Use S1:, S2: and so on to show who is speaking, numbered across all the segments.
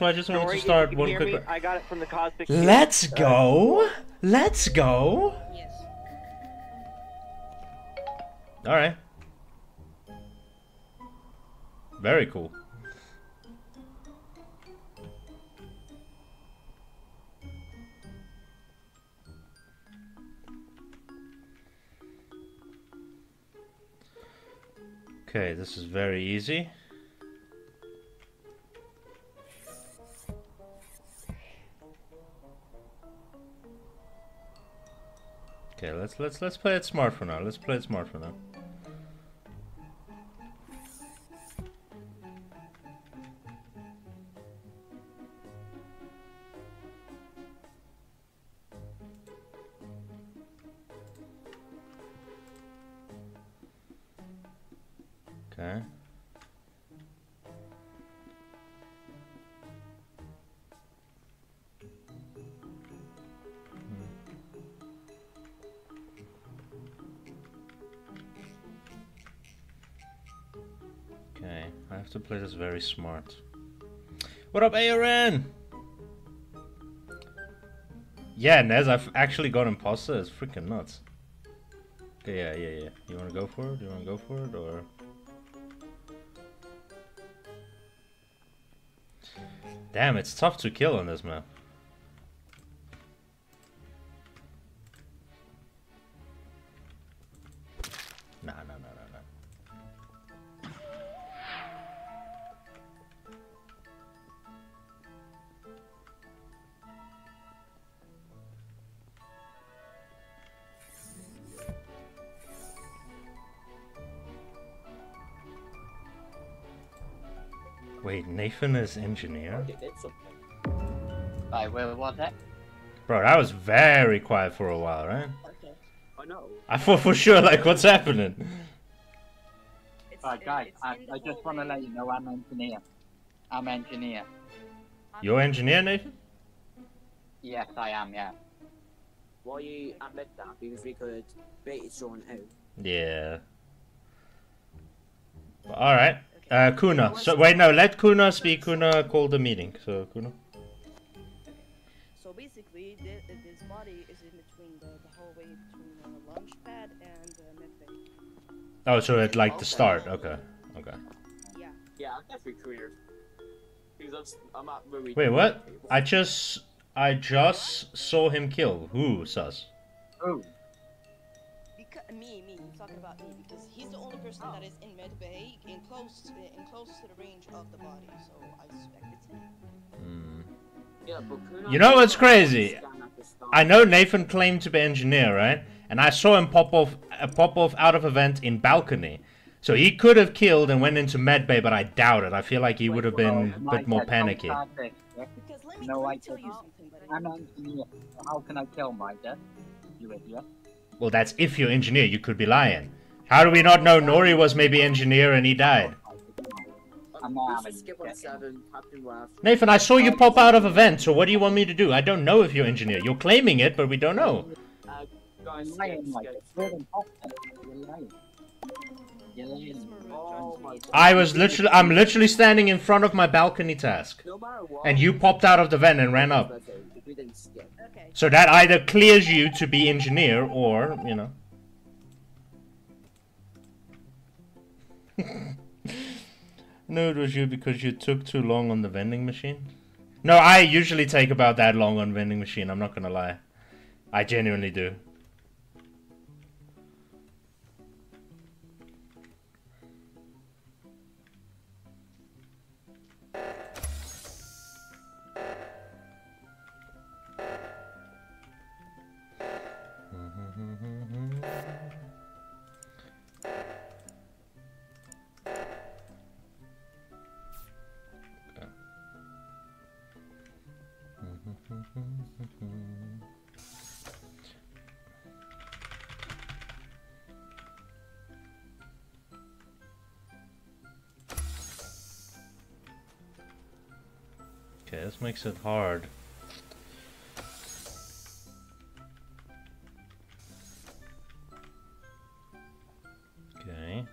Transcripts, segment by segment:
S1: why I just wanted
S2: Dory,
S1: to start one quick.
S2: me, I got it from the Cosmic.
S1: Let's go. Let's go.
S3: Yes.
S1: All right. Very cool. Okay, this is very easy. Okay, let's let's let's play it smart for now. Let's play it smart for now. Very smart. What up, ARN? Yeah, Nez, I've actually got imposter. It's freaking nuts. Okay, yeah, yeah, yeah. You wanna go for it? You wanna go for it, or? Damn, it's tough to kill on this map. Wait, Nathan engineer?
S4: They did something.
S5: Where was that?
S1: Bro, that was very quiet for a while, right?
S4: Okay. I know.
S1: I thought for sure, like, what's happening?
S3: It's,
S5: Right,
S3: uh,
S5: guys, I, I just want to let you know I'm an engineer. I'm engineer.
S1: You're engineer, Nathan?
S5: Yes, I am, yeah.
S4: Why you admit that? Because we could bait it someone out.
S1: Yeah. Alright. Uh, Kuna. So, wait, no, let Kuna speak. Kuna called the meeting. So, Kuna.
S3: So basically, thi- this body is in between the, the hallway between the launch pad and uh, medbay.
S1: Oh, so at like the start. Okay. Okay.
S3: Yeah.
S4: Yeah, I'm definitely clear. Because I'm, s- I'm at where.
S1: Wait, what? I just. I just saw him kill. Who, sus?
S5: Oh,
S3: Because me, me, I'm talking about me because he's the only person that is in medbay, in close, to, in close to the range of the body. So I suspect it's him.
S1: Hmm.
S4: Yeah, but
S1: You know what's crazy?
S4: Scan at the start.
S1: I know Nathan claimed to be engineer, right? And I saw him pop off, uh, pop off out of event in balcony. So he could have killed and went into medbay, but I doubt it. I feel like he would have been a bit more panicky.
S5: start this, yeah?
S3: Because let me,
S5: No, I
S3: tell you something, buddy.
S5: I'm an engineer. How can I kill Mike, yeah? You idiot.
S1: Well, that's if you're engineer. You could be lying. How do we not know Nori was maybe engineer and he died?
S5: I'm not
S4: we
S5: having
S4: should skip
S5: it.
S4: on seven. Captain Raft.
S1: Nathan, I saw you pop out of a vent, so what do you want me to do? I don't know if you're engineer. You're claiming it, but we don't know.
S4: Guys,
S5: You're
S4: skip,
S5: lying, Mike.
S4: skip,
S5: You're
S4: skip.
S5: imposter. You're lying. You're
S3: It's
S5: lying.
S3: Maroon Johnson.
S4: my god.
S1: I was literally, I'm literally standing in front of my balcony task.
S4: No matter what.
S1: And you popped out of the vent and ran up.
S4: That's it, if we didn't skip.
S3: Okay.
S1: So that either clears you to be engineer or, you know. no, it was you because you took too long on the vending machine. No, I usually take about that long on vending machine, I'm not gonna lie. I genuinely do. makes it hard. Okay.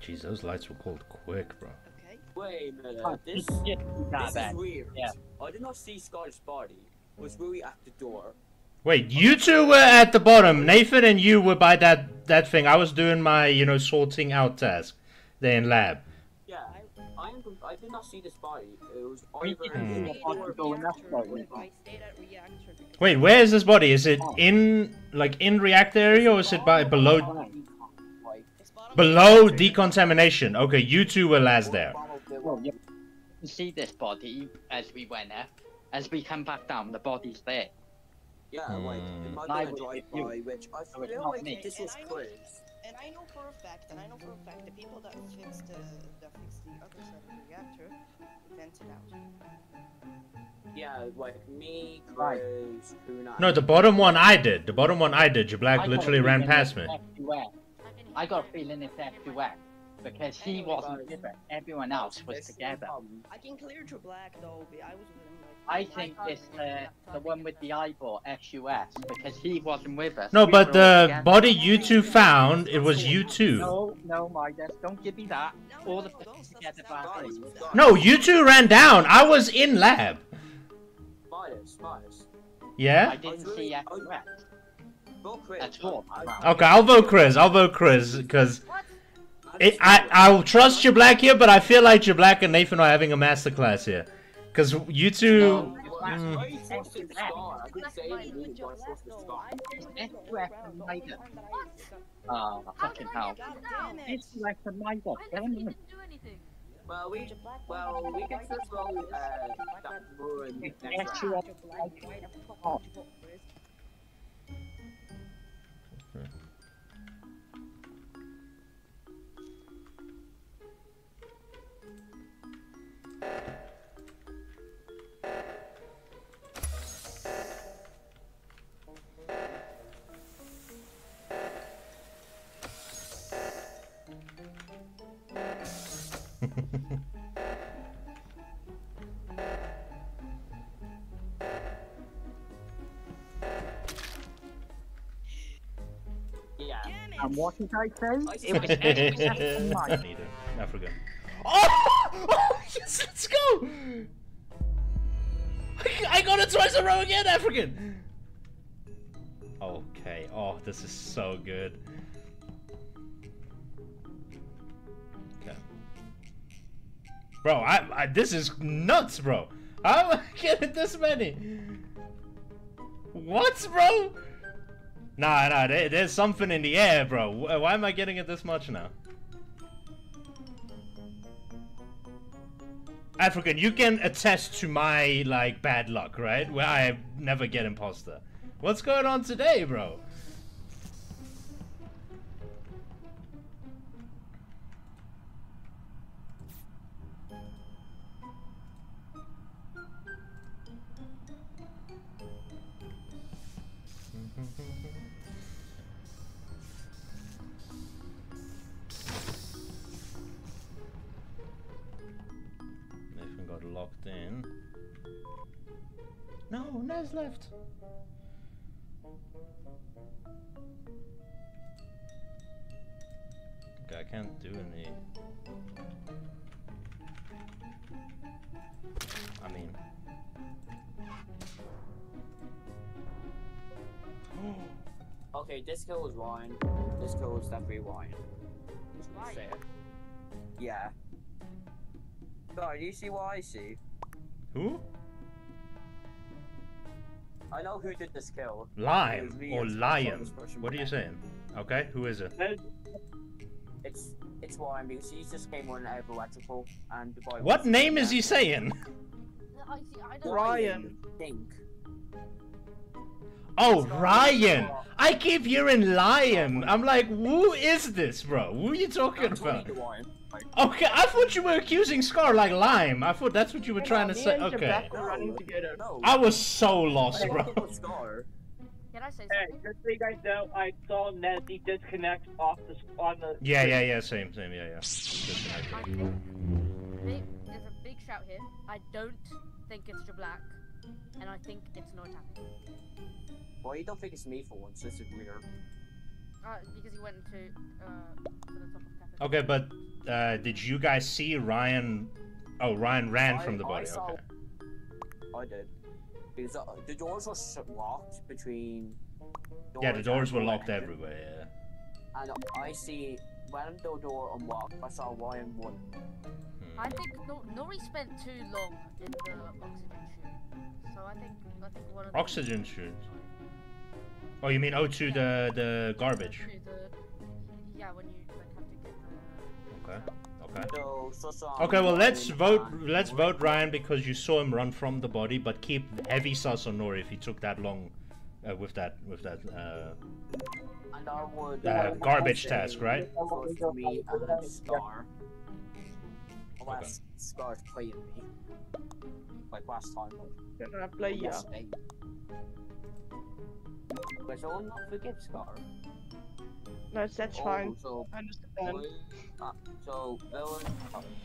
S1: Jeez, those lights were cold quick, bro.
S3: Okay.
S4: Wait a minute. This, this is weird.
S5: Yeah.
S4: I did not see Scott's body. Was really at the door?
S1: Wait, you two were at the bottom. Nathan and you were by that that thing. I was doing my, you know, sorting out task there in lab.
S4: Yeah, I am. I did not see this body. It was either
S5: didn't see
S4: in
S5: the
S4: the
S5: body
S4: door.
S5: go in that
S3: Reactor,
S5: way.
S3: I stayed at reactor because
S1: Wait, where is this body? Is it
S5: Oh.
S1: in like in reactor area or is it by below
S4: Like,
S3: it's bottom
S1: below decontamination? Okay, you two were last there.
S5: You see this body as we went up. As we come back down, the body's there.
S4: Yeah, hmm. like it might
S5: I
S4: be a
S5: would-
S4: drive-by, which I
S5: it's
S4: feel
S5: not
S4: like
S5: me.
S4: this was
S3: And I know-
S4: Chris.
S3: And I know for a fact, and I know for a fact, the people that fixed the that fixed the other side of the reactor vented out.
S4: Yeah, like me,
S5: Right.
S4: Kuna.
S1: No, the bottom one I did. The bottom one I did.
S5: I
S1: Jablak
S5: got a
S1: literally ran past me.
S5: it's F2F. I got a feeling it's F2F. Because he
S3: Anyway,
S5: wasn't different. Everyone else was together.
S3: I can clear to black though. but I was with him like.
S5: I think it's the, the one with the eyeball, SUS, because he wasn't with us.
S1: No,
S5: We
S1: but the
S5: together.
S1: body you two found, it was you two.
S5: No, no, Midus, don't give me that. All the
S3: no,
S5: together
S3: that's-
S5: bad
S3: that's-
S5: things.
S3: that's-
S1: No, you two ran down. I was in lab.
S4: Midus, Midus.
S5: I didn't see
S4: really-
S5: SUS.
S4: Chris.
S5: At all.
S1: Okay, I'll vote Chris. I'll vote Chris because I I'll trust you, Black here, but I feel like you, Black and Nathan are having a masterclass here. Because you two.
S5: No.
S4: Why you trusted the star? I couldn't say anything. Why you trusted the star?
S5: SUS and Midus.
S2: What?
S5: Oh, fucking hell.
S2: get it
S5: and Midus,
S2: I
S5: damn
S2: didn't
S5: it.
S2: do anything.
S4: Well, we well we can first roll uh, that
S5: and what did I say?
S4: I
S5: It was SUS and Midus.
S1: Need it. Africa. Oh! oh! Yes, let's go! I got it twice in a row again, African! Okay. Oh, this is so good. Okay. Bro, I, I this is nuts, bro. How am I getting this many? What, bro? Nah, nah, there, there's something in the air, bro. Why am I getting it this much now? African, you can attest to my like bad luck, right? Where I never get imposter. What's going on today, bro? Nez left. Okay, I can't do any. I mean.
S4: Okay, this kill was Ryan. This kill was definitely Ryan.
S2: Ryan?
S4: Yeah. Sorry, do you see what I see?
S1: Who?
S4: I know who did this kill.
S1: Lime
S4: It was me
S1: or lion? What are you saying? Okay, who is it?
S4: It's it's Ryan because he just came on electrical and the boy.
S1: What name is he saying?
S2: I see. I don't
S4: Ryan. Think.
S1: Oh, Ryan! I keep hearing lion. I'm like, who is this, bro? Who are you talking about?
S4: Really Ryan. Like,
S1: Okay, I thought you were accusing Scar like lime. I thought that's what you were trying to say. Okay.
S4: running. No.
S1: I was so lost, bro.
S4: thought it was Scar.
S2: Can I say
S6: Hey, just so you guys know, I saw Nessie disconnect off the on the.
S1: Yeah, yeah, yeah, same, same, yeah, yeah.
S2: I
S1: Disconnected.
S2: think big, there's a big shout here. I don't think it's Jablak, and I think it's Nortap.
S4: Well, you don't think it's me for once. This is weird.
S2: Uh, because he went into uh to the top of Captain.
S1: Okay, but uh, did you guys see Ryan? Oh, Ryan ran
S4: I-
S1: from the
S4: I
S1: body.
S4: saw-
S1: Okay.
S4: I did. Because uh, the doors were locked between.
S1: Yeah, the doors were locked
S4: exit.
S1: everywhere.
S4: And I see when the door unlocked, I saw Ryan one.
S1: Hmm.
S2: I think Nor- Nori spent too long in the oxygen chute. So I think I think one of the
S1: Oxygen chute? Oh, you mean O2 the the garbage?
S2: To the, yeah, when
S1: Okay. Okay.
S4: So, so, so
S1: Okay, well let's vote. Let's vote Ryan because you saw him run from the body, but keep heavy sus on Nori if he took that long uh, with that with that. Uh,
S4: And I would.
S1: Uh, garbage task, right?
S4: Vote me and Scar.
S1: Okay.
S4: Unless Scar's playing me. Like last time.
S3: Gonna play ya.
S4: Yesterday. But so not forget Scar.
S3: No, that's
S4: Oh,
S3: fine.
S4: So,
S3: I understand.
S4: uh, so Villain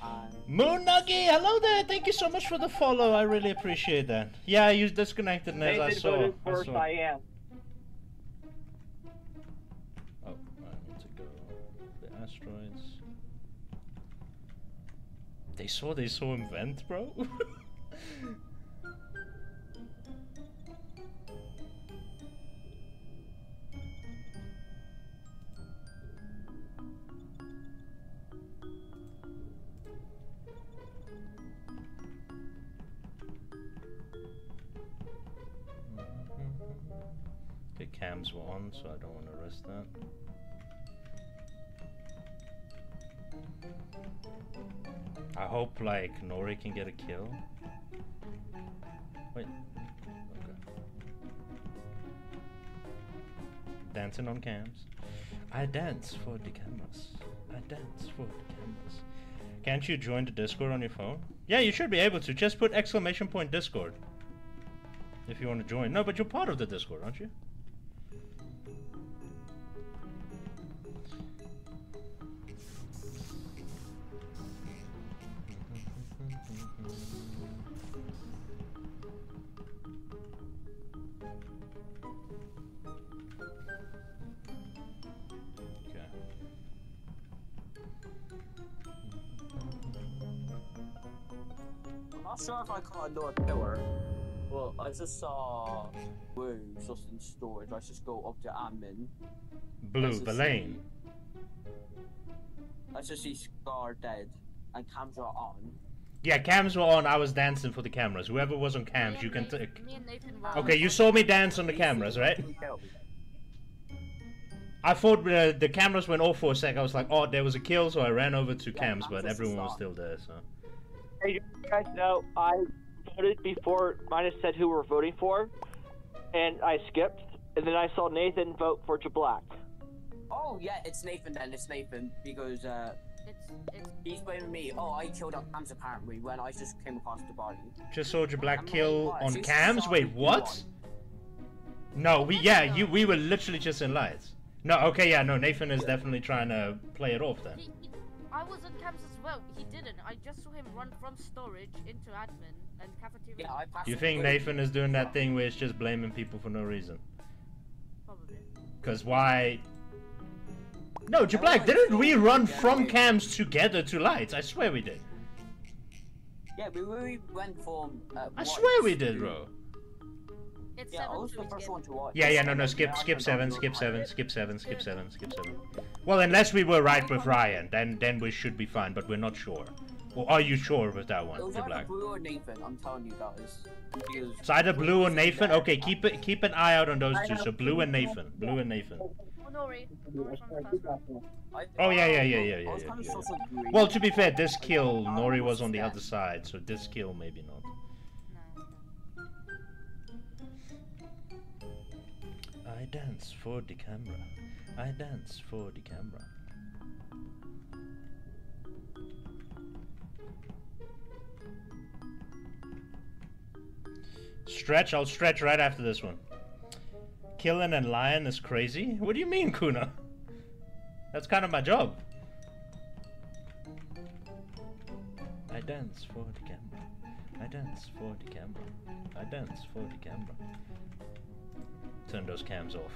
S4: and
S1: Moon Nuggy, hello there. Thank you so much for the follow. I really appreciate that. Yeah, you disconnected, Nez. I
S6: Nathan
S1: saw.
S6: voted
S1: I
S6: for
S1: saw.
S6: Cyan.
S1: Oh, I need to go. The asteroids. They saw. They saw him vent, bro. I hope like Nori can get a kill. Wait. Okay. Dancing on cams. I dance for the cameras. I dance for the cameras. Can't you join the Discord on your phone? Yeah, you should be able to. Just put exclamation point Discord. If you want to join. No, but you're part of the Discord, aren't you?
S4: Not sure if I caught another pillar. Well, I just saw wounds just in storage. I just go up to admin.
S1: Blue,
S4: Let's
S1: the
S4: just
S1: lane.
S4: I just see Scar dead and cams are on.
S1: Yeah, cams were on. I was dancing for the cameras. Whoever was on cams, you can take.
S2: Me and Nathan were.
S1: Okay, you saw me dance on the cameras, right? I thought uh, the cameras went off for a sec. I was like, oh, there was a kill, so I ran over to cams,
S4: I'm
S1: but everyone was still there. So
S6: Hey, you guys know I voted before Minus said who we're voting for, and I skipped, and then I saw Nathan vote for Jablack.
S4: Oh yeah, it's Nathan then. It's Nathan because uh,
S2: It's it's
S4: he's blaming me. Oh, I killed cams apparently when I just came across the body.
S1: just saw your black
S4: I'm
S1: kill on
S4: She's
S1: cams. Wait, what? No, we yeah, you we were literally just in lights. No, okay, yeah, no, Nathan is definitely trying to play it off then.
S2: He, he, I was on cams as well. He didn't. I just saw him run from storage into admin and cafeteria.
S4: Yeah, I passed.
S1: You think. Nathan is doing that thing where it's just blaming people for no reason?
S2: Probably.
S1: Because why? No,
S4: I
S1: Jablak, didn't we run
S4: yeah,
S1: from
S4: wait.
S1: cams together to lights? I swear we did.
S4: Yeah, we we went from. Uh,
S1: I swear we did,
S4: to-
S1: bro.
S2: It's
S4: Yeah,
S2: seven
S4: was
S2: to
S4: the first
S2: game.
S4: one to watch.
S1: Yeah, yeah, no, no, skip, skip seven, skip seven, skip seven, skip seven, skip seven. Well, unless we were right with Ryan, then then we should be fine, but we're not sure. Or are you sure with that one,
S4: It was either Blue or Nathan. I'm telling you guys. Because
S1: It's either Blue or Nathan. Okay, keep it, keep an eye out on those two. So Blue and Nathan, Blue and Nathan.
S2: Oh, Nori. Nori from the first round.
S4: I-
S1: Oh, yeah, yeah, yeah, yeah, yeah, yeah, yeah.
S4: sort of agree.
S1: Well, to be fair, this kill, Nori was on the other side, so this kill maybe not. I dance for the camera. I dance for the camera. Stretch, I'll stretch right after this one. Killing and lying is crazy? What do you mean, Kuna? That's kind of my job. I dance for the camera. I dance for the camera. I dance for the camera turn those cams off.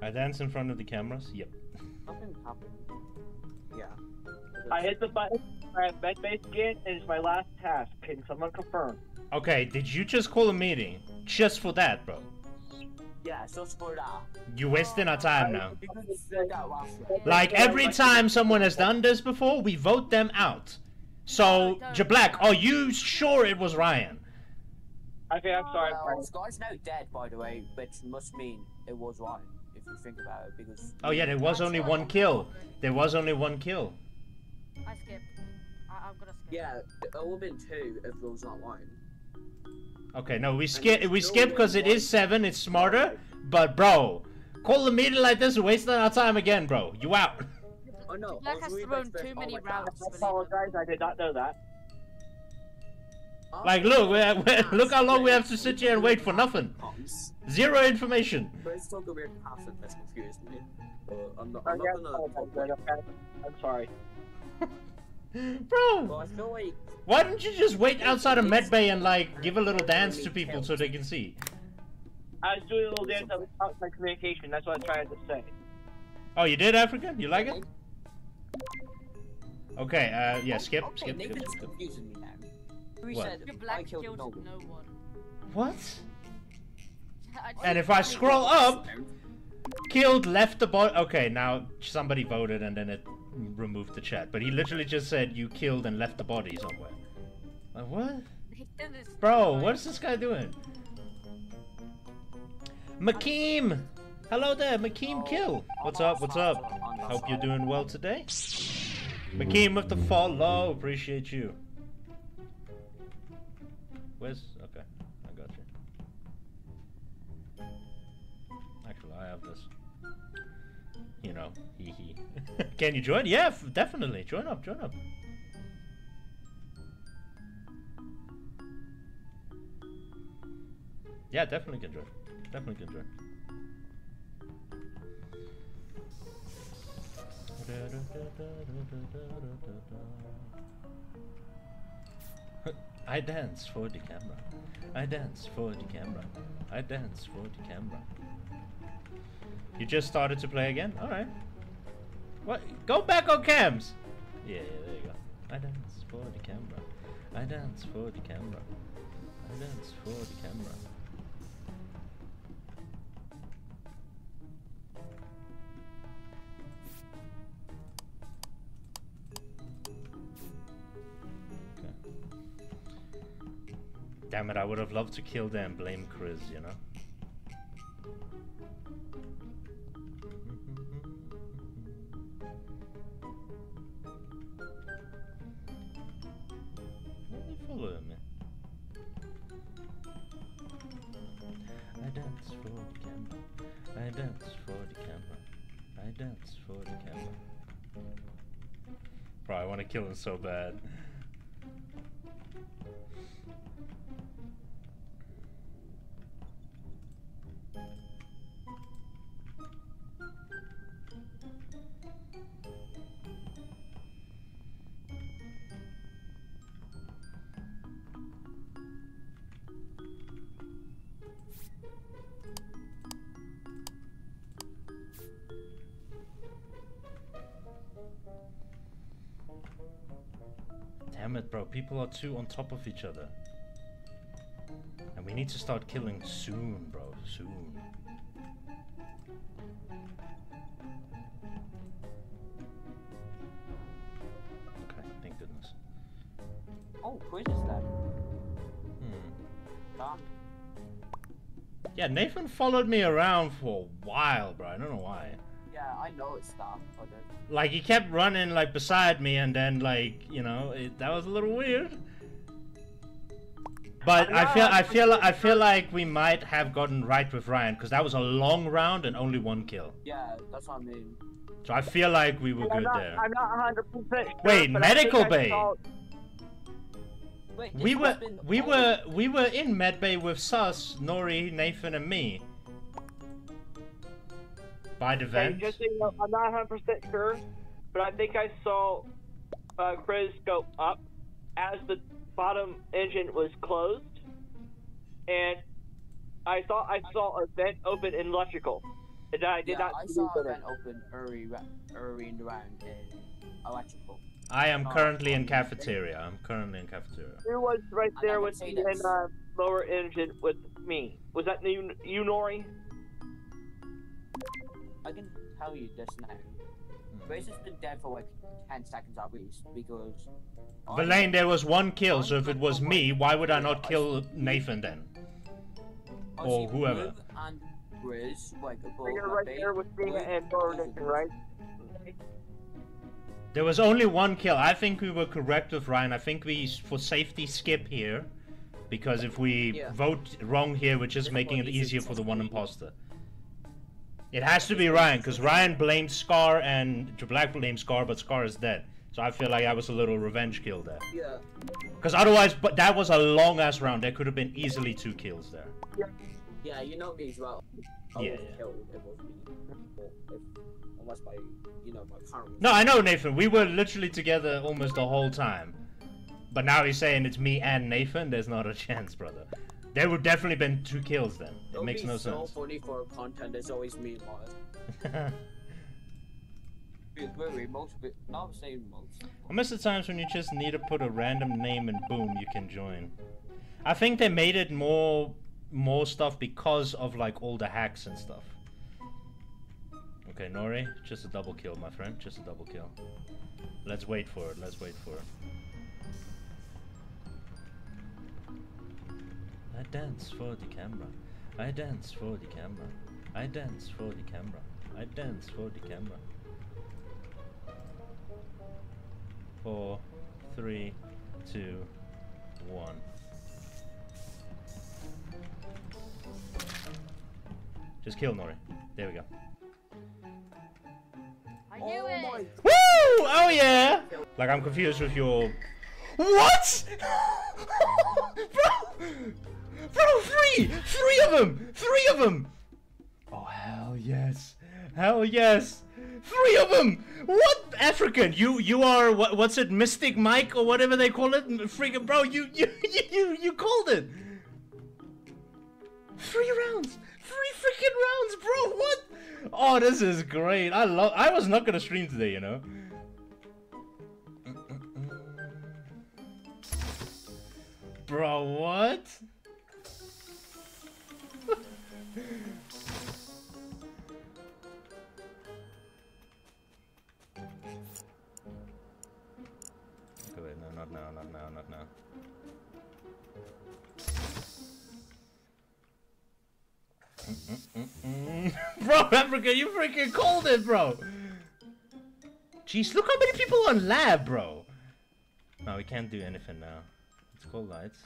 S1: I dance in front of the cameras? Yep.
S4: Nothing happened. Yeah.
S6: I hit the button. I have medbay again, and it's my last task. Can someone confirm?
S1: Okay, did you just call a meeting just for that, bro?
S4: Yeah, just for that.
S1: You wasting our time now.
S4: Because we said that last week.
S1: Like every time someone has done this before, we vote them out. So, Jablack, are you sure it was Ryan?
S6: Okay, I'm sorry.
S4: Well, Sky's now dead, by the way, which must mean it was Ryan, if you think about it, because...
S1: Oh yeah, there was only one kill. There was only one kill.
S2: I skipped. I, I'm gonna skip.
S4: Yeah, it would have been two if it was not Ryan.
S1: Okay, no, we skip. We skip because it is seven. It's smarter. But bro, call a meeting like this, wasting our time again, bro. You out.
S4: Oh no,
S2: Black
S4: I was
S2: has
S4: really
S2: thrown
S4: expect-
S2: too many
S4: my
S2: rounds.
S6: I apologize. I did not know that.
S4: Oh,
S1: Like, look, we're, we're, look how long we have to sit here and wait for nothing. Zero information.
S4: But it's still a weird passive that's confused me. But I'm not,
S6: I
S4: I'm not gonna...
S6: take that, okay? I'm sorry.
S1: Bro,
S4: Well, I feel like...
S1: why don't you just wait outside of medbay and like give a little dance to people so they can see?
S6: I was doing a little dance of outside communication. That's what I'm trying to say.
S1: Oh, you did African? You like it? Okay, uh, yeah, skip,
S4: Okay,
S1: skip, skip,
S4: Nathan's
S1: skip.
S4: We
S1: What?
S4: said
S2: Your
S4: I
S2: black
S4: killed
S2: killed
S4: no
S2: no
S4: one.
S2: one.
S1: What? And if I scroll up, killed, left the bot. Okay, now somebody voted and then it removed the chat. But he literally just said you killed and left the body somewhere. Like, what?
S2: He did this
S1: Bro, what is this guy doing? Makeem! Hello there, Makeem Kill! What's up, what's up? Hope you're doing well today. Makeem with the follow, appreciate you. Where's... okay, I got you. Actually, I have this. You know, hee hee. Can you join? Yeah, definitely. Join up, join up. Yeah, definitely can join. Definitely can join. I dance for the camera. I dance for the camera. I dance for the camera. You just started to play again? Alright. What? Go back on cams! Yeah, yeah, there you go. I dance for the camera. I dance for the camera. I dance for the camera. Damn it, I would have loved to kill them, blame Chris, you know? kill him so following Damn it, bro. People are too on top of each other. And we need to start killing soon, bro. Soon. Okay, thank goodness.
S4: Oh, Chris is dead.
S1: Hmm. Yeah, Nathan followed me around for a while, bro. I don't know why.
S4: Yeah, I know it's that, but uh,
S1: Like, he kept running, like, beside me, and then, like, you know, it, that was a little weird. But I feel, I feel, I feel like we might have gotten right with Ryan, because that was a long round and only one kill.
S4: yeah, that's what I mean.
S1: So I feel like we were
S6: I'm
S1: good
S6: not,
S1: there.
S6: I'm not 100 percent sure.
S1: Wait,
S6: but I think
S1: medical bay.
S6: saw-
S4: Wait,
S1: We were, we were, we were in medbay with Sus, Nori, Nathan, and me. By the
S6: Okay,
S1: vent.
S6: just so you know, I'm not 100 percent sure, but I think I saw uh, Chris go up as the bottom engine was closed, and I thought I saw a vent open in electrical. And I did
S4: yeah,
S6: not
S4: I saw a vent open early, ra- early in the round in electrical.
S1: I am currently in cafeteria. I'm currently in cafeteria.
S6: Who was right there with
S4: say
S6: me
S4: this.
S6: and uh, lower engine with me? Was that you, you Nori?
S4: I can tell you this now. Hmm. Grace has been dead for like 10 seconds at least because. I-
S1: Verlaine, there was one kill, so if it was me, why would I not kill Nathan then? Or whoever.
S4: Blue And Grizz, like above
S6: You're right there with me and lower right?
S1: There was only one kill. I think we were correct with Ryan. I think we, for safety, skip here. Because if we
S4: Yeah.
S1: vote wrong here, we're just
S4: This
S1: making it easier for the one
S4: just-
S1: imposter. It has to be Ryan, because Ryan blamed Scar and Black blamed Scar, but Scar is dead. So I feel like I was a little revenge kill there.
S4: Yeah.
S1: Because otherwise, but that was a long ass round. There could have been easily two kills there.
S4: Yeah, you know me as well. I
S1: Yeah,
S4: would
S1: yeah.
S4: if it was me. Or if, unless my, you know,
S1: No, I know Nathan. We were literally together almost the whole time. But now he's saying it's me and Nathan. There's not a chance, brother. There would definitely been two kills then. It
S4: would
S1: makes
S4: be
S1: no
S4: so
S1: sense.
S4: funny for content. There's always me and really, most of it, not saying most.
S1: I miss the times when you just need to put a random name and boom, you can join. I think they made it more more stuff because of like all the hacks and stuff. Okay, Nori, just a double kill, my friend. Just a double kill. Let's wait for it. Let's wait for it. I dance for the camera. I dance for the camera. I dance for the camera. I dance for the camera. Four, three, two, one. Just kill Nori. There we go.
S2: I knew oh it.
S1: Woo! Oh yeah! Like I'm confused with your. What? bro, bro, three, three of them, three of them. Oh hell yes, hell yes, three of them. What African? You you are what? What's it, Mystic Mike or whatever they call it? Freaking bro, you you you you, you called it. Three rounds, three freaking rounds, bro. What? Oh, this is great. I love. I was not gonna stream today, you know. Bro, what? Not now, not now, not now. Bro, Africa, you freaking called it, bro. Jeez, look how many people on lab, bro. No, we can't do anything now. It's called lights.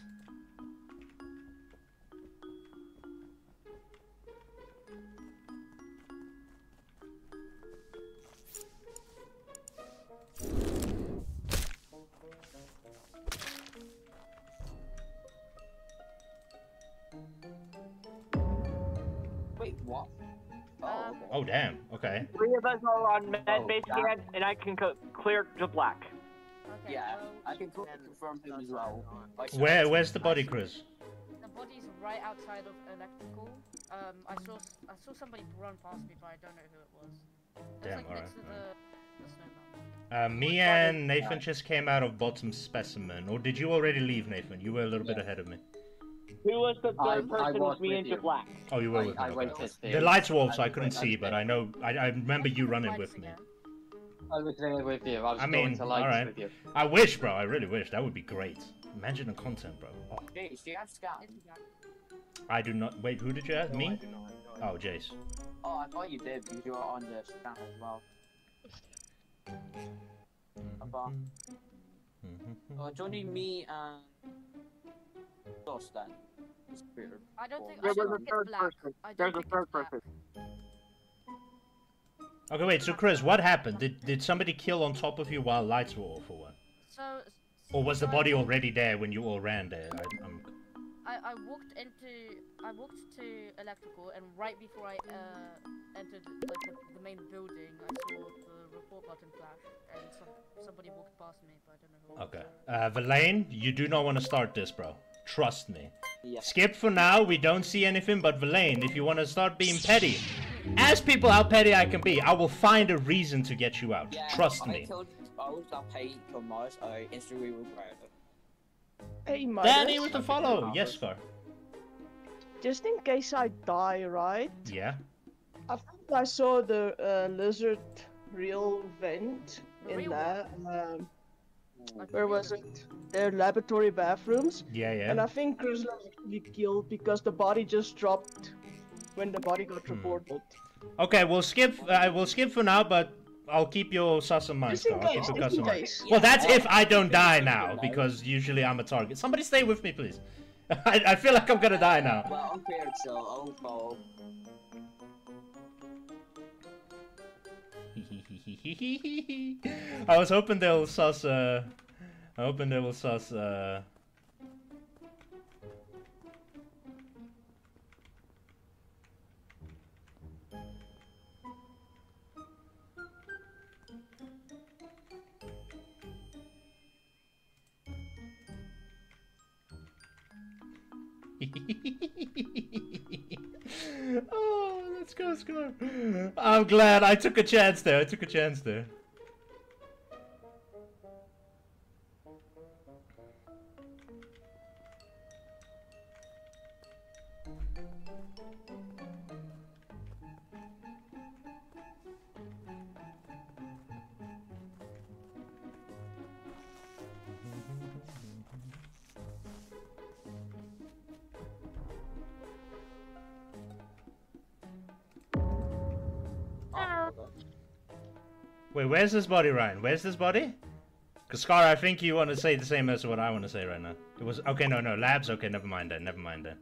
S4: Okay.
S1: Oh, damn. Okay.
S6: Three of us are on med
S4: Oh,
S6: base
S4: damn.
S6: scan, and I can co- clear to black.
S2: Okay,
S4: yeah,
S2: well,
S4: I can co- confirm him as well.
S1: Where, where's the body, Chris?
S2: The body's right outside of electrical. Um, I saw s- I saw somebody run past me, but I don't know who it was. It was
S1: Damn,
S2: like
S1: alright,
S2: next the, the.
S1: Uh, me and Nathan just came out of bottom specimen. Or did you already leave, Nathan? You were a little bit ahead of me.
S6: Who was the third
S5: I
S6: person
S5: was
S6: with me
S5: with
S6: and
S5: you.
S6: black?
S1: Oh, you were
S5: I-
S1: with me.
S5: I
S1: okay.
S5: with
S1: The
S5: him.
S1: lights were off, so I
S5: I
S1: couldn't
S5: went
S1: see, but. I know I, I remember you running with me.
S5: I was there with you. I was
S1: I
S5: going to lights
S1: alright.
S5: with you.
S1: I wish, bro. I really wish. That would be great. Imagine the content, bro. Oh,
S4: Jace, do you have scan?
S1: I do not. Wait, who did you ask? Me? Oh, Jace.
S4: Oh, I thought you did because you were on the scan as well. Mm-hmm. Abba. Mm-hmm. Oh, it's only me and Dos then. It's.
S2: I don't think. I
S6: There
S2: don't
S6: was a third person. There's a third person.
S1: Okay, wait. So, Chris, what happened? Did did somebody kill on top of you while lights were off, or what?
S2: So.
S1: Or was the
S2: so
S1: body already there when you all ran there? I, I'm...
S2: I, I walked into I walked to electrical and right before I uh, entered like the, the main building I saw the report button flash and some, somebody walked past me but I don't know who.
S1: Okay. Uh, Verlaine, you do not want to start this, bro. Trust me.
S4: Yeah.
S1: Skip for now. We don't see anything, but Verlaine, if you want to start being petty, ask people how petty I can be. I will find a reason to get you out.
S4: Yeah,
S1: Trust
S4: I
S1: me.
S4: told you I was that paid from Mars. I instantly regret.
S7: Hey, Midas,
S1: Danny with the follow. Yes, Scar.
S7: just in case I die, right?
S1: Yeah.
S7: I think I saw the uh, lizard real vent
S2: The
S7: in there. Um,
S2: Like,
S7: where was it? Their laboratory bathrooms.
S1: Yeah, yeah.
S7: And I think Chris was actually killed because the body just dropped when the body got
S1: Hmm.
S7: reported.
S1: Okay, we'll skip. Uh, we'll skip for now, but I'll keep your sus in mind,
S7: Just in
S1: Scar. I'll keep your
S7: just
S1: sus
S7: in
S1: in mind. Well, that's if I don't die now, because usually I'm a target. Somebody stay with me, please. I, I feel like I'm gonna die now.
S4: Well, I'm scared, so I'll follow.
S1: I was hoping they'll sus. Uh, I hoping they will sus. Uh, oh, let's go, I'm glad I took a chance there. I took a chance there. Wait, where's this body, Ryan? Where's this body? Cause Scar, I think you want to say the same as what I want to say right now. It was okay. No, no, labs. Okay, never mind that. Never mind that.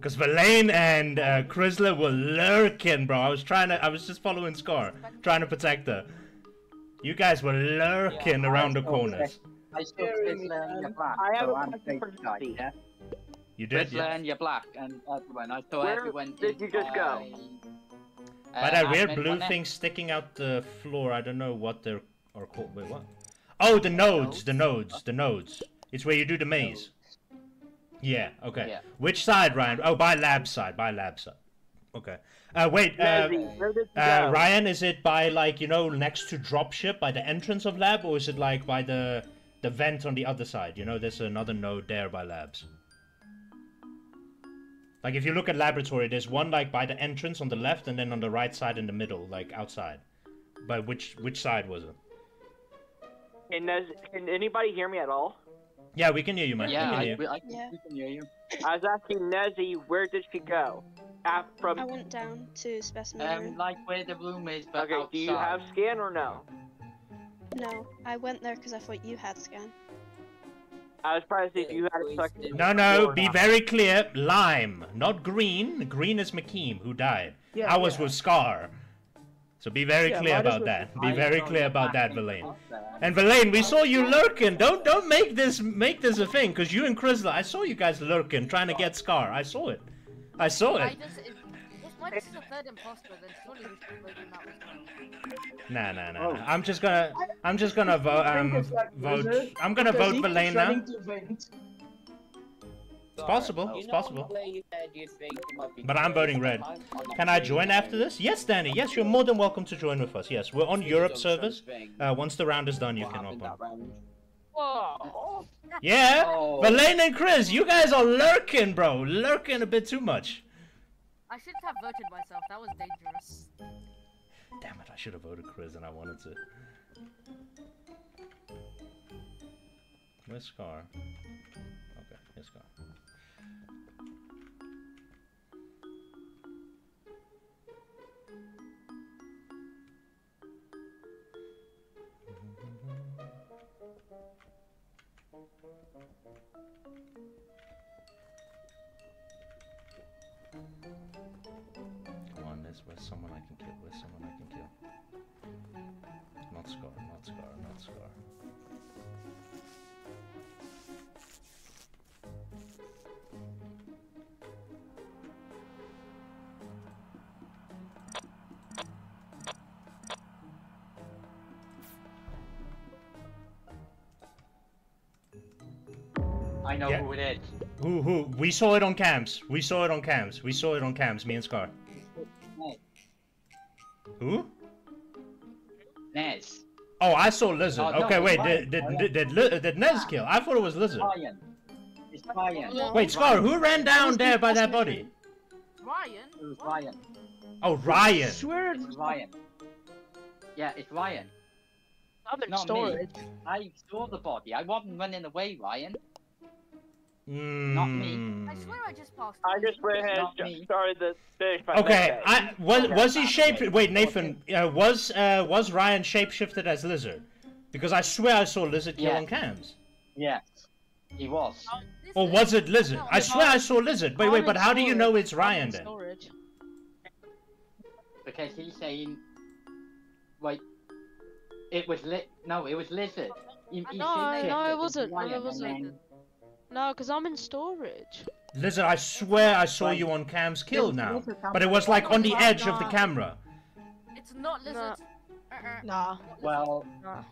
S1: Cause Verlaine and uh, Chrysler were lurking, bro. I was trying to. I was just following Scar, trying to protect her. You guys were lurking
S5: Yeah, I
S1: around the corners.
S5: I saw
S7: Scary,
S5: Twizzler and
S7: man.
S5: your black.
S6: I have
S5: so
S6: a
S5: I'm
S6: question for
S5: safe yeah?
S1: You did,
S5: Twizzler
S1: yeah.
S5: and your black and everyone. I saw
S6: Where
S5: everyone.
S6: did you just go?
S1: By
S5: Uh,
S1: that weird blue
S5: thing.
S1: thing sticking out the floor, I don't know what they're are called. Wait, what? Oh, the nodes, the nodes, the nodes. It's where you do the maze. Yeah. Okay.
S5: Yeah.
S1: Which side, Ryan? Oh, by lab side. By lab side. Okay. Uh, wait. Uh,
S6: Nezzy, where did you
S1: uh. Ryan, is it by like you know next to dropship by the entrance of lab, or is it like by the the vent on the other side? You know, there's another node there by labs. Like if you look at laboratory, there's one like by the entrance on the left, and then on the right side in the middle, like outside. But which which side was it?
S6: Can, Nez- can anybody hear me at all?
S1: Yeah, we can hear you, man.
S5: Yeah,
S1: we
S5: I,
S1: can hear. you.
S5: I, can,
S8: Yeah.
S5: we can hear you.
S6: I was asking Nezzy, where did she go? Af- from
S8: I went down to specimen
S5: Um,
S8: room.
S5: like where the room is, but
S6: okay,
S5: outside.
S6: do you have scan or no?
S8: No, I went there because I thought you had scan.
S6: I was trying to see if you had a second.
S1: No, no, be
S6: not.
S1: very clear. Lime, not green. Green is McKeem, who died.
S7: Yeah,
S1: I was
S7: yeah.
S1: with Scar. So be very
S7: Yeah,
S1: clear about that. Be very clear about that,
S5: black
S1: Verlaine.
S5: up there.
S1: And Valaine, we saw you lurking. Don't don't make this make this a thing, cause you and Chrysler, I saw you guys lurking, trying to get Scar. I saw it. I saw
S2: I
S1: it.
S2: just, if, if Midus is the third imposter, then surely we should vote him out as well.
S1: Nah, nah, nah.
S7: Oh.
S1: nah. I'm just gonna I'm just gonna vote um, vote.
S7: vote.
S1: I'm gonna
S7: because
S1: vote
S7: he keeps
S1: Verlaine now.
S7: running to vent.
S1: It's possible, it's possible.
S4: the way you said you think it might be
S1: But I'm voting red.
S4: sometimes? I'm not
S1: Can I join after this? Yes, Danny. Yes, you're more than welcome to join with us. Yes, we're on Europe servers. Uh, once the round is done, you can
S4: happened
S1: hop
S4: that
S1: on.
S4: round.
S6: Whoa.
S1: Yeah,
S5: Oh.
S1: Verlaine and Chris, you guys are lurking, bro. Lurking a bit too much.
S2: I shouldn't have voted myself. That was dangerous.
S1: Damn it, I should have voted Chris and I wanted to. Where's Scar? Okay, here's Scar. Where's someone I can kill. Where's someone I can kill? Not Scar, not Scar, not Scar.
S5: I know
S1: Yeah.
S5: who it is.
S1: Who, who? We saw it on cams. We saw it on cams. We saw it on cams, me and Scar. Who?
S5: Nez.
S1: Oh, I saw lizard.
S5: No,
S1: okay, wait.
S5: Ryan,
S1: Did did did, did, did Nez kill? I thought it was lizard.
S5: Ryan. It's Ryan.
S8: No.
S1: Wait, Scar, who ran down there by that body?
S2: Ryan?
S5: It was Ryan.
S1: Oh, Ryan.
S7: swear
S5: It's Ryan. Yeah, it's Ryan.
S9: I'm in
S5: me. I saw the body. I wasn't running away, Ryan.
S1: Mm.
S5: Not me.
S2: I swear I just passed.
S6: I just went ahead
S5: Not
S6: and started the finish
S1: Okay. I was was he shaped? Wait, Nathan, uh, was uh, was Ryan shapeshifted as lizard? Because I swear I saw lizard kill
S5: Yeah.
S1: on cams.
S5: Yeah. Yes. He was.
S2: This
S1: Or was it lizard?
S2: No,
S1: I swear I saw lizard. Wait,
S9: I'm
S1: wait, but how do you know it's Ryan then?
S5: Because he's saying. Wait. It was lit. No, it was lizard. He, he
S9: No, no, it wasn't,
S5: Ryan
S9: it wasn't.
S5: Then-
S9: No, because I'm in storage.
S1: Lizard, I swear I saw you on cams kill now. But it was like on the edge of the camera.
S2: It's not lizard. Uh-uh.
S9: Nah.
S5: Well,
S9: Nah.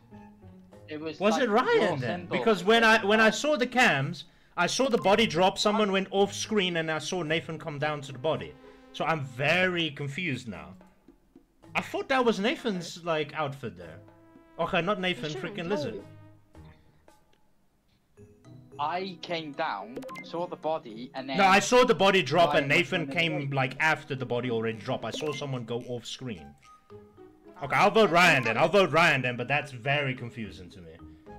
S5: it was.
S1: Was
S5: like
S1: it Ryan
S5: raw
S1: then? Because when I when I saw the cams, I saw the body drop, someone went off screen, and I saw Nathan come down to the body. So I'm very confused now. I thought that was Nathan's like outfit there. Okay, not Nathan, freaking
S9: know.
S1: lizard.
S5: I came down, saw the body, and then.
S1: No, I saw the body drop, and Nathan came
S5: away.
S1: like after the body already dropped. I saw someone go off screen. Okay, I'll vote Ryan then. I'll vote Ryan then, but that's very confusing to me.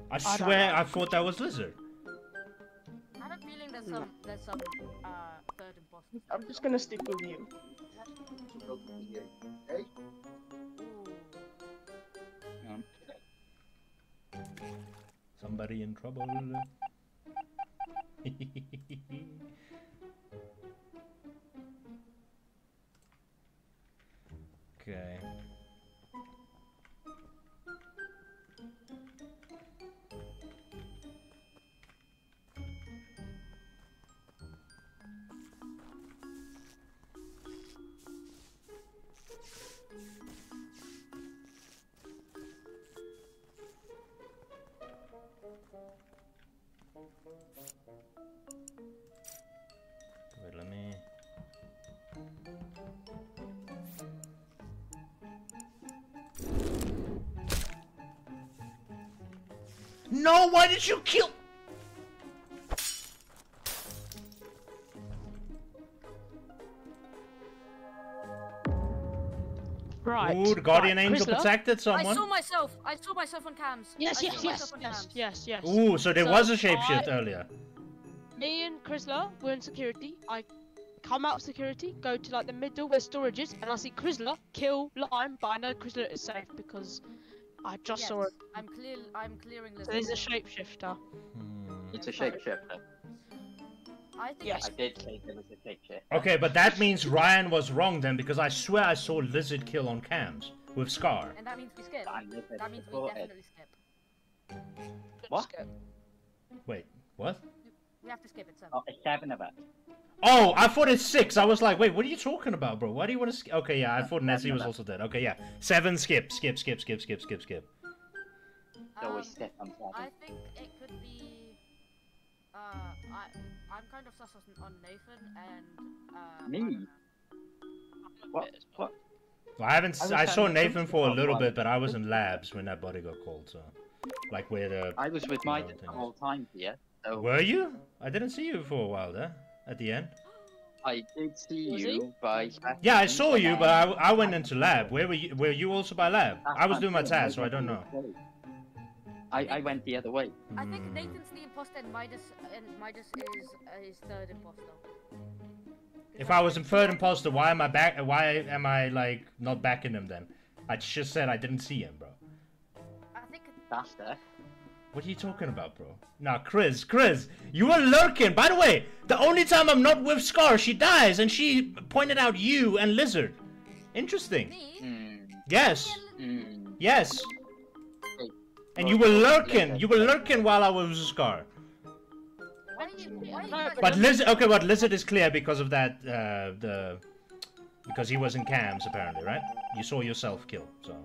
S1: I
S9: don't
S1: swear
S9: know.
S1: I thought that was lizard.
S2: I have a feeling there's some there's some uh third imposter.
S7: I'm just gonna stick with you.
S1: Somebody in trouble. okay. No, why did you kill?
S9: Right.
S1: Ooh, the guardian
S9: right.
S1: angel
S9: Chrysler?
S1: protected someone.
S2: I saw myself. I saw myself on cams.
S9: Yes,
S2: I
S9: yes, yes,
S2: myself
S9: yes, yes, yes.
S1: Ooh, so there
S9: So,
S1: was a shapeshift
S9: I-
S1: earlier.
S9: Me and Chrysler were in security. I come out of security, go to like the middle where storage is, and I see Chrysler kill Lime, but I know Chrysler is safe because I just
S2: Yes,
S9: saw it.
S2: I'm clear. I'm clearing
S9: So
S2: lizard.
S9: there's a shapeshifter.
S1: Hmm.
S5: it's a shapeshifter.
S2: I think
S9: Yes.
S5: I did say there was a shapeshifter.
S1: Okay, but that means Ryan was wrong then, because I swear I saw Lizard kill on cams with Scar.
S2: and that means we skip.
S5: And lizard
S2: That means we
S5: before it.
S2: definitely skip.
S5: What?
S1: Wait, what?
S2: We have to skip it. Seven.
S5: Oh, it's seven of us.
S1: Oh, I thought it's six. I was like, wait, what are you talking about, bro? Why do you want to skip? Okay, yeah, I thought Nessie was also dead. Okay, yeah. Seven, skip, skip, skip, skip, skip, skip, skip.
S5: So we
S2: Um,
S5: skip on.
S2: I think it could be. Uh, I I'm kind of sus on, on Nathan and uh.
S5: Me?
S2: I don't know.
S5: What? What?
S1: Well, I haven't.
S4: I
S1: s-
S4: was
S1: I saw Nathan for a little bit, but I was in labs when that body got called. So, like where the
S5: I was with
S1: No,
S5: my the whole time here. So
S1: were you? I didn't see you for a while there. At the end.
S5: I did see
S9: Was
S5: you by.
S1: Yeah, I saw you, but I, I went into lab. Where were you? Were you also by lab? I was doing my task, so I don't know.
S5: I, I went the other way.
S2: I think. Nathan's the imposter and Midus and Midus is uh, his third imposter.
S1: If I was in third imposter, why am I back? Why am I like not backing him then? I just said I didn't see him, bro.
S2: I think
S5: That's it.
S1: What are you talking about, bro? Nah, Chris, Chris, you were lurking. By the way, the only time I'm not with Scar, she dies, and she pointed out you and Lizard. Interesting.
S2: me.
S5: Hmm.
S1: Yes,
S5: Hmm.
S1: yes. And you were lurking. You were lurking while I was with Scar.
S2: Why are you? Why are you
S9: No,
S2: guys
S1: But Lizard, okay, but Lizard is clear because of that, uh, the, because he was in cams apparently, right? You saw yourself kill, so.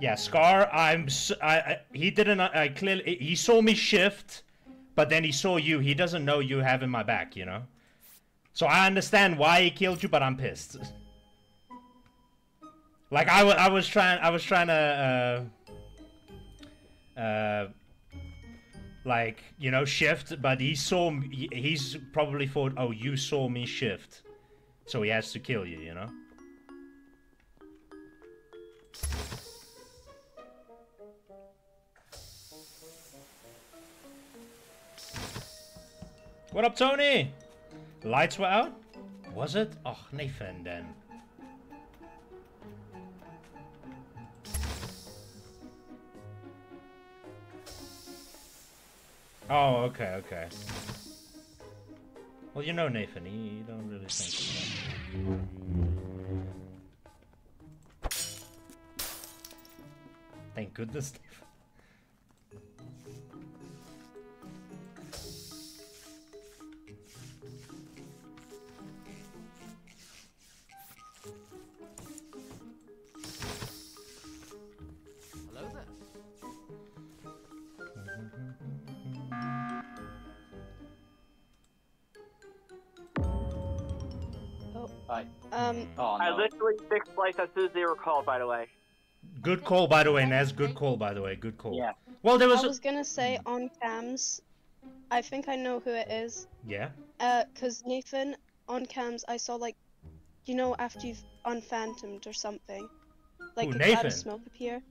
S1: Yeah, Scar, I'm, I, I- he didn't, I clearly, he saw me shift, but then he saw you. He doesn't know you having my back, you know. So I understand why he killed you, but I'm pissed. Like I I was trying, I was trying to, uh, uh, like you know, shift, but he saw, me, he's probably thought, oh, you saw me shift, so he has to kill you, you know. What up, Tony? Lights were out? Was it? Oh, Nathan then. Oh, okay, okay. Well, you know Nathan, he, he don't really think. Thank goodness, Nathan.
S4: Oh
S6: I literally fixed lights as soon as they were called, by the way.
S1: Good call, by the way, Nez. Good call, by the way. Good call.
S4: Yeah.
S1: Well, there was.
S8: I
S1: A...
S8: was gonna say on cams, I think I know who it is.
S1: Yeah.
S8: Uh, cause Nathan on cams, I saw like, you know, after you've unphantomed or something, like
S1: Who,
S8: a cloud of smoke appear.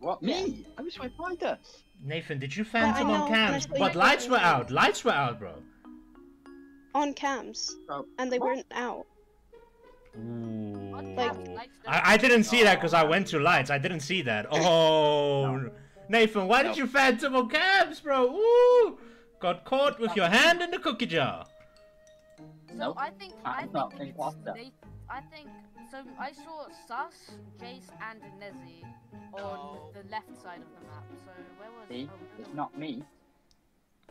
S5: What, me? I was right by us.
S1: Nathan, did you
S8: I
S1: phantom on cams?
S8: but
S1: But lights were out. Lights were out, bro.
S8: On cams,
S5: Oh,
S8: and they weren't out.
S1: Ooh.
S8: Like-
S1: I, I didn't see that because I went to lights. I didn't see that. Oh, Nathan, why did
S5: No.
S1: you phantom on cams, bro? Ooh, got caught with your hand in the cookie jar.
S2: So
S5: Nope.
S2: I think
S5: I'm
S2: I
S5: not
S2: think it's
S5: imposter.
S2: Nate- I think so. I saw Sus, Jace, and Nezzy on
S10: Oh.
S2: the left side of the map. So where was?
S5: See?
S2: oh,
S5: It's not me.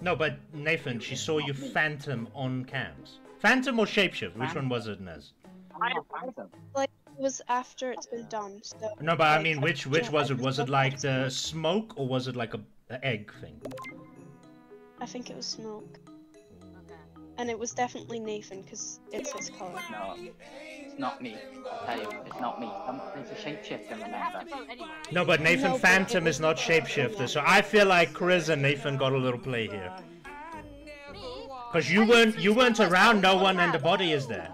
S1: No, but Nathan, she saw you phantom on cams. Phantom or shapeshift? Which one was it, Nez?
S5: I'm not phantom.
S8: Like it was after it's been done. So.
S1: No, but I mean, which which was it? Was it like the smoke or was it like a, a egg thing?
S8: I think it was smoke, and it was definitely Nathan because it's his color.
S5: No. It's not me. I tell you, it's not me. I'm, there's a shapeshifter,
S2: You have
S5: remember?
S2: to vote anyway.
S1: No, but Nathan
S8: No, but
S1: Phantom
S8: it
S1: is not
S8: was-
S1: shapeshifter, so I feel like Chris and Nathan got a little play here. Cause you weren't you weren't around, no one, and the body is there.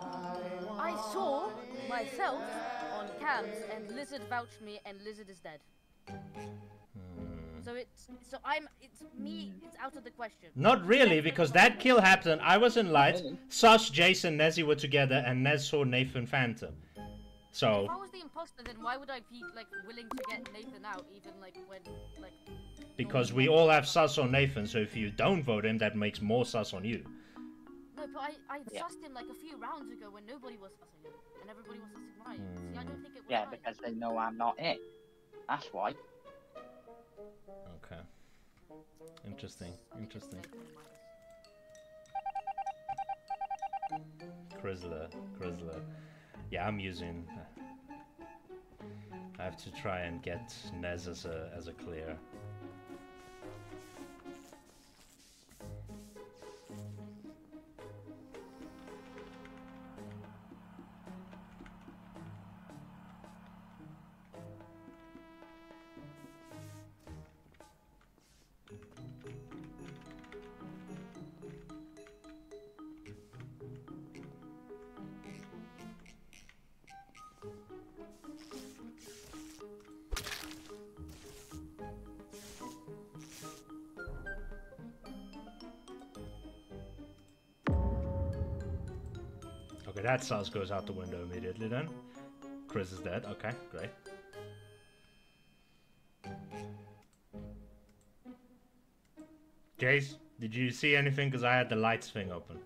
S2: On and Lizard vouched me, and Lizard is dead. Hmm. So it's so I'm it's me. It's out of the question.
S1: Not really, because that kill happened. I was in lights.
S5: Really?
S1: Sus, Jason, Nezzy were together, and Nez saw Nathan Phantom. So
S2: If I was the imposter, then why would I be like willing to get Nathan out, even like when like?
S1: because we all have sus on Nathan, so if you don't vote him, that makes more sus on you.
S2: No, but I I
S5: Yeah.
S2: sussed him like a few rounds ago when nobody was sussing him, and everybody was sussing Ryan. See, I don't think it was
S5: Yeah,
S2: Ryan.
S5: because they know I'm not it. That's why.
S1: Okay. Interesting. Interesting. Chrysler, Chrysler. Yeah, I'm using. I have to try and get Nez as a as a clear. That sauce goes out the window immediately then. Chris is dead. Okay, great. Jace, did you see anything? Because I had the lights thing open.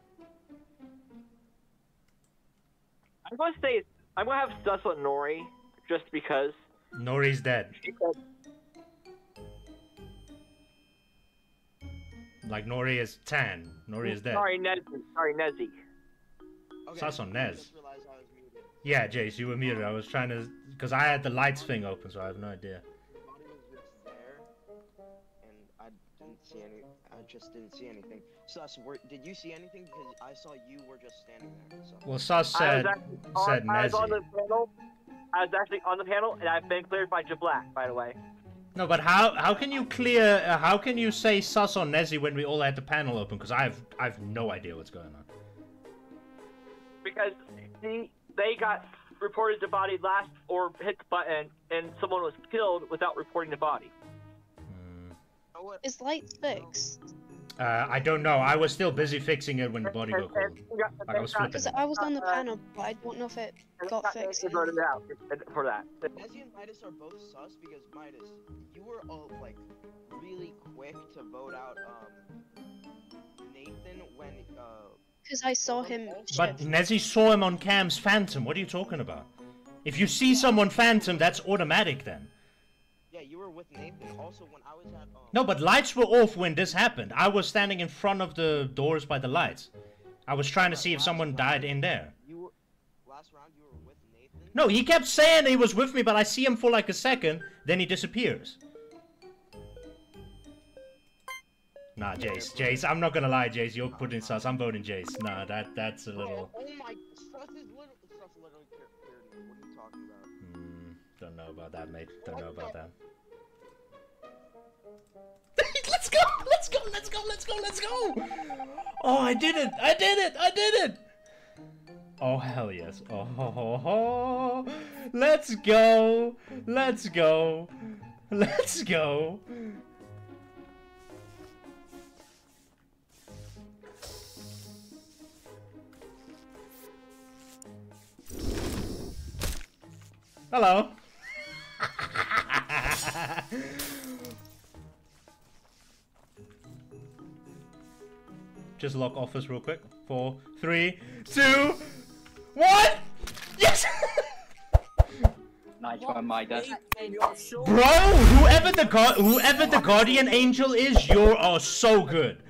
S6: I'm gonna say I'm gonna have Sus on Nori, just because.
S1: Nori's dead. Like Nori is tan. Nori is dead.
S6: Sorry, Nezzy. Sorry, Nezzy.
S10: Okay.
S1: Sus on
S10: I
S1: Nez.
S10: just realized I was muted.
S1: Yeah, Jace, you were muted. I was trying to, because I had the lights thing open, so I have no idea.
S10: The body was just there, and I
S11: I didn't see any. I just didn't see anything. Sus, were, did you see anything? Because I saw you were just standing there. So.
S1: Well, Sus said
S6: was actually
S1: said
S6: on, I was on the panel. I was actually on the panel, and I've been cleared by Jablack, by the way.
S1: No, but how how can you clear? Uh, how can you say sus on Nezzy when we all had the panel open? Because I have I have no idea what's going on.
S6: Because he, they got reported the body last or hit the button, and someone was killed without reporting the body.
S8: Is light fixed?
S1: Uh, I don't know. I was still busy fixing it when the body got called. Like I was flipping.
S8: Because. I was on the panel, but I don't know if it got fixed.
S6: They voted it out for that.
S11: Nezzy and Midus are both sus because Midus, you were all like really quick to vote out um Nathan when uh.
S8: Because I saw him.
S1: But Nezzy saw him on Cam's Phantom. What are you talking about? If you see someone Phantom, that's automatic then.
S11: Yeah, you were with Nathan. Also, when I was at um.
S1: No, but lights were off when this happened. I was standing in front of the doors by the lights. I was trying to see if someone died in there.
S11: You were last round. You were with Nathan.
S1: No, he kept saying he was with me, but I see him for like a second, then he disappears. Nah, Jace, Jace, I'm not gonna lie, Jace, you're putting sus. I'm voting Jace. Nah, that that's a little.
S11: Oh my, sus is little. Sus literally cleared me. What are you talking about?
S1: Hmm, don't know about that, mate. Don't know about that. let's go! Let's go! Let's go! Let's go! Let's go! Oh, I did it! I did it! I did it! Oh hell yes! Oh ho ho ho! Let's go! Let's go! Let's go! Hello. Just lock office real quick. Four, three, two, one. Yes.
S5: Nice one, Midus.
S1: Bro, whoever the guard, whoever the guardian angel is, you are so good.